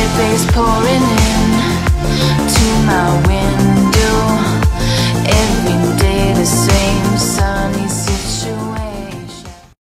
light rays pouring in.